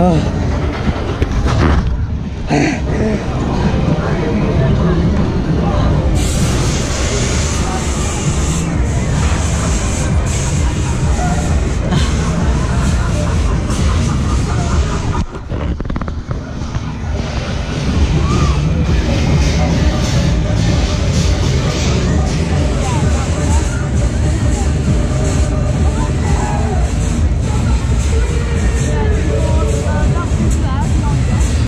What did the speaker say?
Oh.